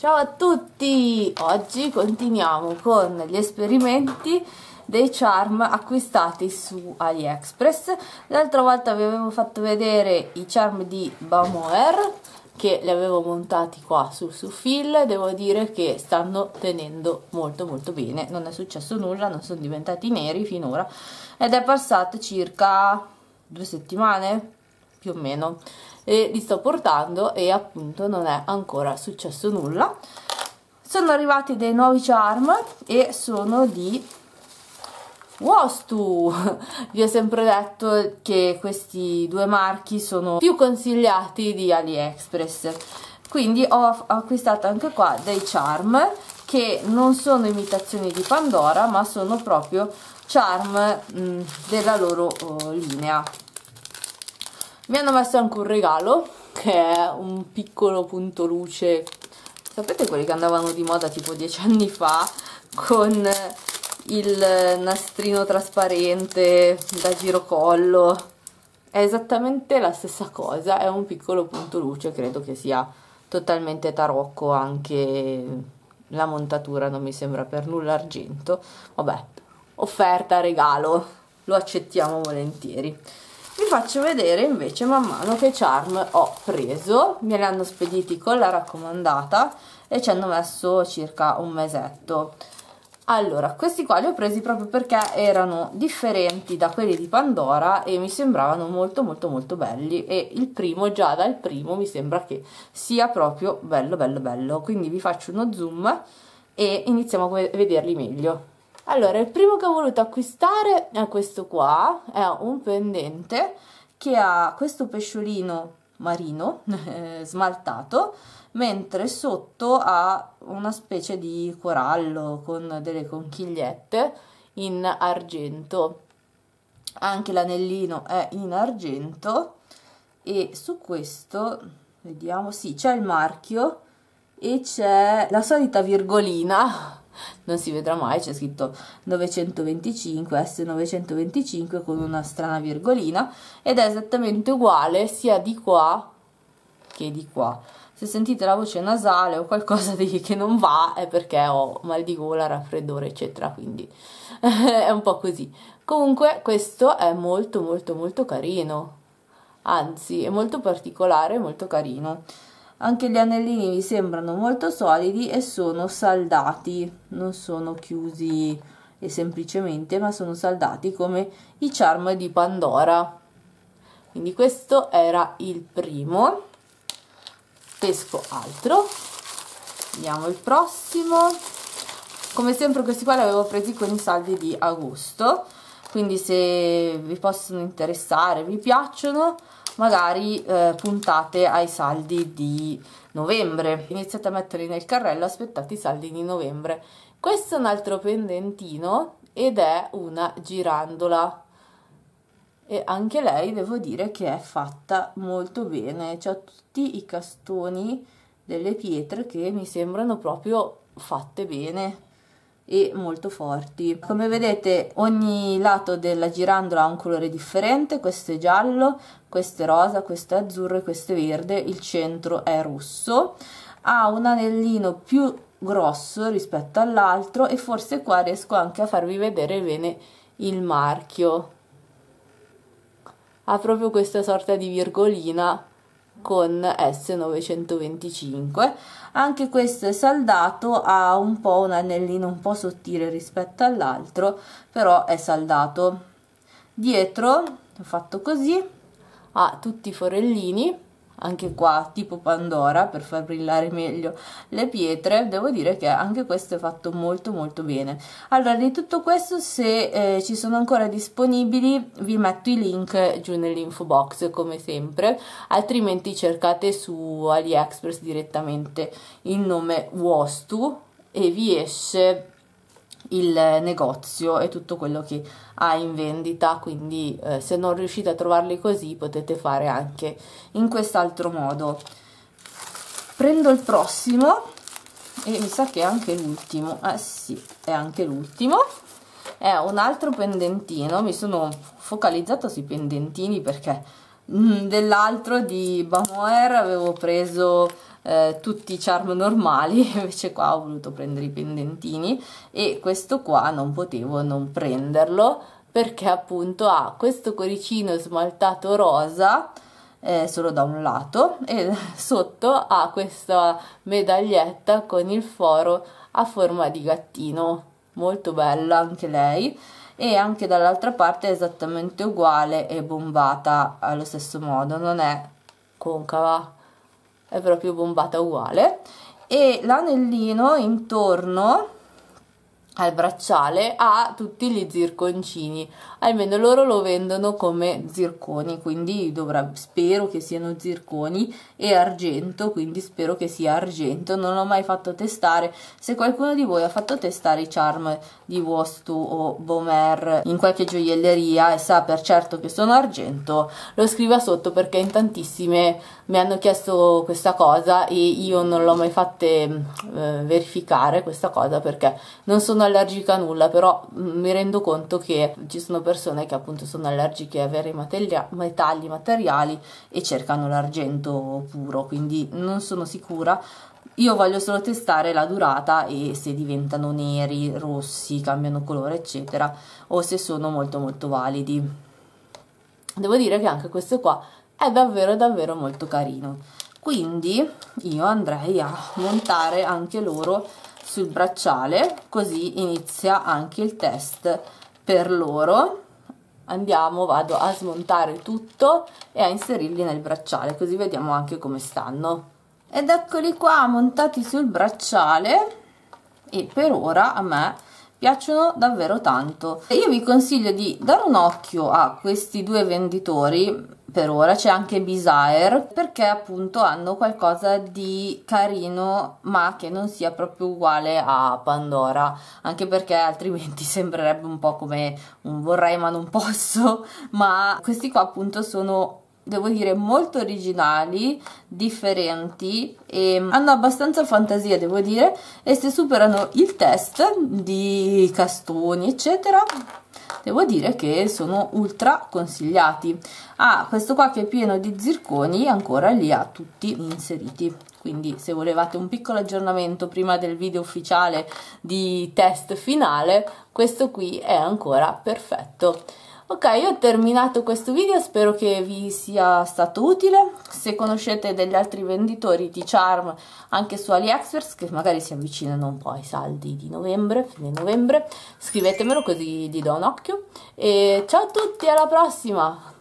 Ciao a tutti! Oggi continuiamo con gli esperimenti dei charm acquistati su AliExpress. L'altra volta vi avevo fatto vedere i charm di Bamoer che li avevo montati qua sul fil. Devo dire che stanno tenendo molto molto bene. Non è successo nulla, non sono diventati neri finora ed è passato circa due settimane più o meno e li sto portando e appunto non è ancora successo nulla. Sono arrivati dei nuovi charm e sono di Wostu. Vi ho sempre detto che questi due marchi sono più consigliati di AliExpress. Quindi ho acquistato anche qua dei charm che non sono imitazioni di Pandora ma sono proprio charm mh, della loro oh, linea mi hanno messo anche un regalo che è un piccolo punto luce. Sapete quelli che andavano di moda tipo dieci anni fa con il nastrino trasparente da girocollo? È esattamente la stessa cosa è un piccolo punto luce credo che sia totalmente tarocco anche la montatura non mi sembra per nulla argento. Vabbè offerta regalo lo accettiamo volentieri vi faccio vedere invece man mano che charm ho preso. Me li hanno spediti con la raccomandata e ci hanno messo circa un mesetto. Allora questi qua li ho presi proprio perché erano differenti da quelli di Pandora e mi sembravano molto molto molto belli. E il primo già dal primo mi sembra che sia proprio bello bello bello. Quindi vi faccio uno zoom e iniziamo a vederli meglio allora il primo che ho voluto acquistare è questo qua è un pendente che ha questo pesciolino marino eh, smaltato mentre sotto ha una specie di corallo con delle conchigliette in argento. Anche l'anellino è in argento e su questo vediamo sì c'è il marchio e c'è la solita virgolina non si vedrà mai, c'è scritto 925, S925 con una strana virgolina ed è esattamente uguale sia di qua che di qua. Se sentite la voce nasale o qualcosa di che non va è perché ho mal di gola, raffreddore eccetera, quindi è un po' così. Comunque questo è molto molto molto carino, anzi è molto particolare, molto carino anche gli anellini mi sembrano molto solidi e sono saldati. Non sono chiusi e semplicemente ma sono saldati come i charm di Pandora. Quindi questo era il primo. Pesco altro. Vediamo il prossimo. Come sempre questi qua li avevo presi con i saldi di agosto. Quindi se vi possono interessare vi piacciono magari eh, puntate ai saldi di novembre. Iniziate a metterli nel carrello aspettate i saldi di novembre. Questo è un altro pendentino ed è una girandola. E anche lei devo dire che è fatta molto bene. C'ha tutti i castoni delle pietre che mi sembrano proprio fatte bene e molto forti. Come vedete ogni lato della girandola ha un colore differente questo è giallo questo è rosa questo è azzurro e questo è verde il centro è rosso ha un anellino più grosso rispetto all'altro e forse qua riesco anche a farvi vedere bene il marchio. Ha proprio questa sorta di virgolina con S925 anche questo è saldato ha un po' un anellino un po' sottile rispetto all'altro però è saldato. Dietro ho fatto così ha tutti i forellini anche qua tipo Pandora per far brillare meglio le pietre devo dire che anche questo è fatto molto molto bene. Allora di tutto questo se eh, ci sono ancora disponibili vi metto i link giù nell'info box come sempre. Altrimenti cercate su AliExpress direttamente il nome Wostu e vi esce il negozio e tutto quello che ha in vendita. Quindi eh, se non riuscite a trovarli così potete fare anche in quest'altro modo. Prendo il prossimo e mi sa che è anche l'ultimo. Eh sì è anche l'ultimo. È un altro pendentino. Mi sono focalizzata sui pendentini perché mm, dell'altro di Bamoer avevo preso eh, tutti i charm normali invece qua ho voluto prendere i pendentini e questo qua non potevo non prenderlo perché appunto ha questo cuoricino smaltato rosa eh, solo da un lato e sotto ha questa medaglietta con il foro a forma di gattino. Molto bella anche lei. E anche dall'altra parte è esattamente uguale e bombata allo stesso modo non è concava è proprio bombata uguale. E l'anellino intorno al bracciale ha tutti gli zirconcini. Almeno loro lo vendono come zirconi quindi dovrebbe, spero che siano zirconi e argento quindi spero che sia argento. Non l'ho mai fatto testare. Se qualcuno di voi ha fatto testare i charm di Wostu o Bomer in qualche gioielleria e sa per certo che sono argento lo scriva sotto perché in tantissime mi hanno chiesto questa cosa e io non l'ho mai fatta eh, verificare questa cosa perché non sono allergica a nulla però mm, mi rendo conto che ci sono persone che appunto sono allergiche a vari metalli materiali e cercano l'argento puro quindi non sono sicura. Io voglio solo testare la durata e se diventano neri, rossi, cambiano colore eccetera o se sono molto molto validi. Devo dire che anche questo qua è davvero davvero molto carino. Quindi io andrei a montare anche loro sul bracciale così inizia anche il test per loro. Andiamo vado a smontare tutto e a inserirli nel bracciale così vediamo anche come stanno. Ed eccoli qua montati sul bracciale. E per ora a me piacciono davvero tanto. Io vi consiglio di dare un occhio a questi due venditori per ora. C'è anche Bizarre perché appunto hanno qualcosa di carino ma che non sia proprio uguale a Pandora anche perché altrimenti sembrerebbe un po' come un vorrei ma non posso ma questi qua appunto sono devo dire molto originali, differenti e hanno abbastanza fantasia devo dire e se superano il test di castoni eccetera devo dire che sono ultra consigliati. Ah questo qua che è pieno di zirconi ancora li ha tutti inseriti. Quindi se volevate un piccolo aggiornamento prima del video ufficiale di test finale questo qui è ancora perfetto Ok, io ho terminato questo video, spero che vi sia stato utile. Se conoscete degli altri venditori di charm anche su AliExpress che magari si avvicinano un po' ai saldi di novembre, fine novembre, scrivetemelo così gli do un occhio. E ciao a tutti, alla prossima!